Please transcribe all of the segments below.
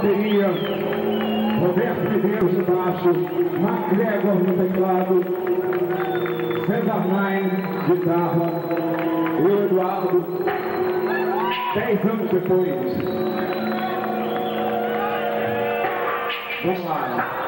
bateria, Roberto Medeiros no baixo, MacGregor no teclado, César Nine, guitarra, eu, Eduardo, dez anos depois. Vamos lá.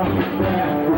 walking down.